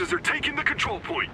forces are taking the control point.